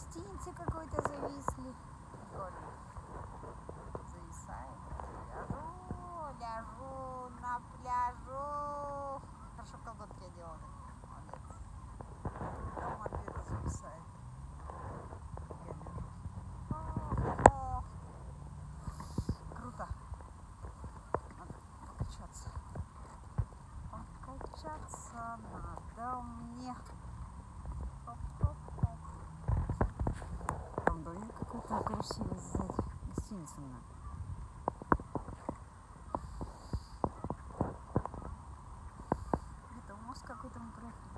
гостинице какой-то зависли. Тоже зависаем. Ляжу, ляжу на пляжу. Хорошо колготки я делала. Молодец. Дома где-то зависает. Я лежу. Ох, ох. Круто. Надо покачаться. Покачаться надо мне. так решила сзади Симпсона. Это мозг какой-то мы проехали.